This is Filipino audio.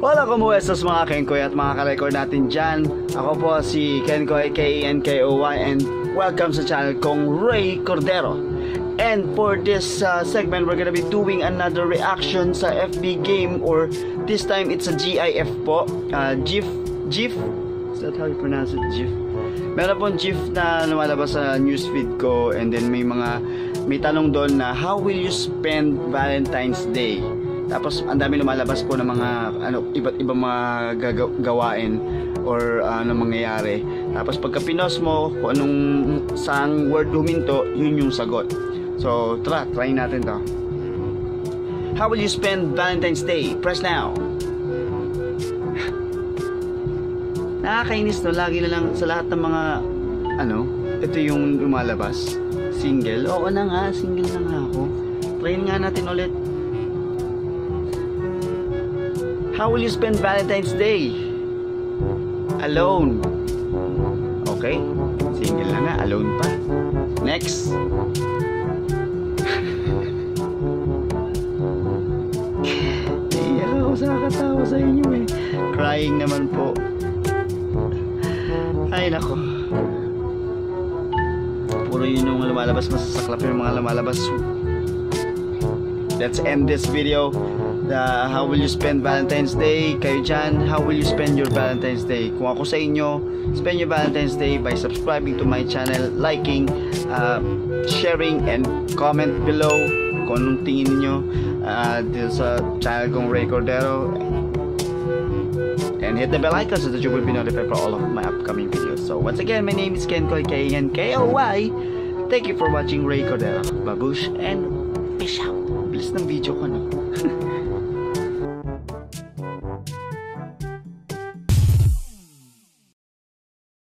Hola, kumuestas mga Kenkoy at mga ka-record natin dyan. Ako po si Kenkoy, K-E-N-K-O-Y and welcome sa channel kong Ray Cordero. And for this uh, segment, we're gonna be doing another reaction sa FB game or this time it's a GIF po. Uh, GIF, GIF? Is that how you pronounce it? GIF? Meron pong GIF na lumalabas sa newsfeed ko and then may mga may tanong doon na how will you spend Valentine's Day? Tapos ang dami lumalabas po ng mga ano iba't ibang mga gawain or ano mangyayari. Tapos pagka pinos mo kung anong saang word huminto, yun yung sagot. So, tara, try natin 'to. How will you spend Valentine's Day? Press now. Nakakainis no, lagi na lang sa lahat ng mga ano, ito yung lumalabas. Single. Oo na nga, single na nga ako. Try nga natin ulit. How will you spend Valentine's Day? Alone. Okay? Single na nga, alone pa. Next. Iyak ako sa katawa sa inyo eh. Crying naman po. Ay nako. Puro yun yung lumalabas masasaklap yung mga lumalabas. Let's end this video the how will you spend Valentine's Day? Kayo dyan how will you spend your Valentine's Day? Kung ako sa inyo spend your Valentine's Day by subscribing to my channel liking uh, sharing and comment below kung anong tingin niyo uh, dito sa channel kong Ray Cordero. And hit the bell icon so that you will be notified for all of my upcoming videos. So once again my name is Ken Koy K-N-K-O-Y thank you for watching Ray Cordero. Babush and peace out. Bilis ng video ko no